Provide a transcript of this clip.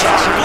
Johnson.